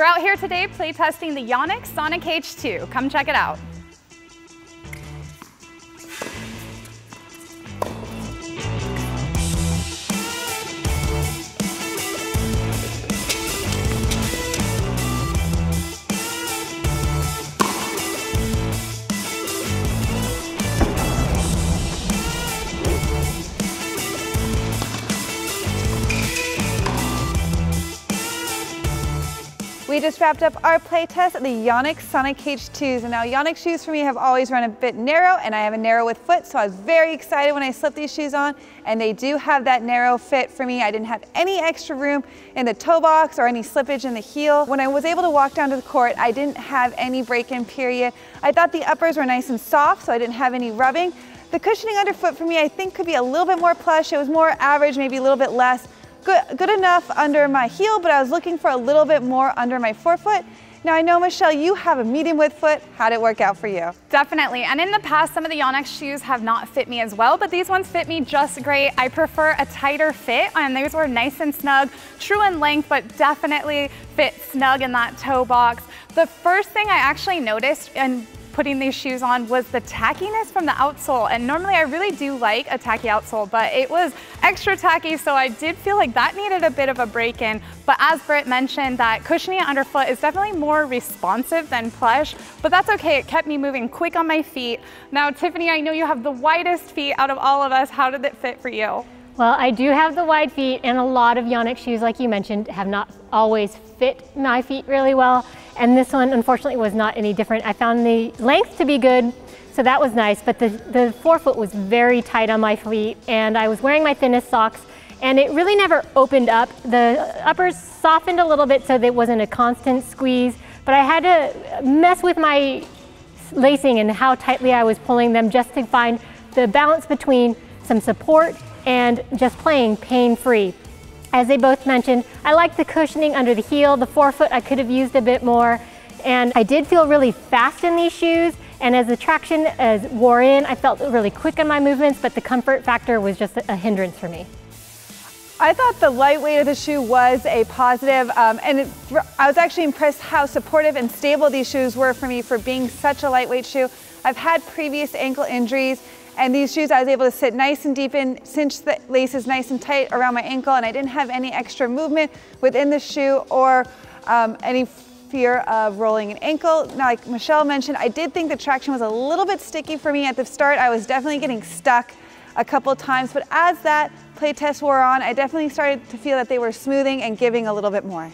We're out here today playtesting the Yonex Sonicage 2. Come check it out. We just wrapped up our playtest of the Yonex Sonicage 2s. And now Yonex shoes for me have always run a bit narrow and I have a narrow with foot. So I was very excited when I slipped these shoes on and they do have that narrow fit for me. I didn't have any extra room in the toe box or any slippage in the heel. When I was able to walk down to the court, I didn't have any break-in period. I thought the uppers were nice and soft, so I didn't have any rubbing. The cushioning underfoot for me, I think could be a little bit more plush. It was more average, maybe a little bit less good, good enough under my heel, but I was looking for a little bit more under my forefoot. Now I know, Michelle, you have a medium width foot. How'd it work out for you? Definitely, and in the past, some of the Yonex shoes have not fit me as well, but these ones fit me just great. I prefer a tighter fit, and these were nice and snug, true in length, but definitely fit snug in that toe box. The first thing I actually noticed, and putting these shoes on was the tackiness from the outsole. And normally I really do like a tacky outsole, but it was extra tacky, so I did feel like that needed a bit of a break in. But as Britt mentioned, that cushioning underfoot is definitely more responsive than plush, but that's okay. It kept me moving quick on my feet. Now, Tiffany, I know you have the widest feet out of all of us. How did it fit for you? Well, I do have the wide feet and a lot of Yonex shoes, like you mentioned, have not always fit my feet really well. And this one, unfortunately, was not any different. I found the length to be good, so that was nice, but the, the forefoot was very tight on my feet, and I was wearing my thinnest socks, and it really never opened up. The uppers softened a little bit so that it wasn't a constant squeeze, but I had to mess with my lacing and how tightly I was pulling them just to find the balance between some support and just playing pain-free. As they both mentioned, I like the cushioning under the heel. The forefoot I could have used a bit more. And I did feel really fast in these shoes. And as the traction as wore in, I felt really quick in my movements, but the comfort factor was just a hindrance for me. I thought the lightweight of the shoe was a positive, um, and it, I was actually impressed how supportive and stable these shoes were for me for being such a lightweight shoe. I've had previous ankle injuries and these shoes, I was able to sit nice and deep in, cinch the laces nice and tight around my ankle, and I didn't have any extra movement within the shoe or um, any fear of rolling an ankle. Now, like Michelle mentioned, I did think the traction was a little bit sticky for me at the start. I was definitely getting stuck a couple times, but as that play test wore on, I definitely started to feel that they were smoothing and giving a little bit more.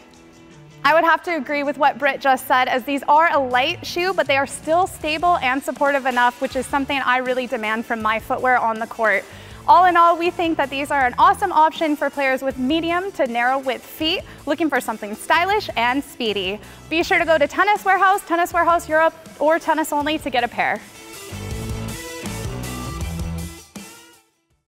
I would have to agree with what Britt just said as these are a light shoe, but they are still stable and supportive enough, which is something I really demand from my footwear on the court. All in all, we think that these are an awesome option for players with medium to narrow width feet looking for something stylish and speedy. Be sure to go to Tennis Warehouse, Tennis Warehouse Europe, or Tennis Only to get a pair.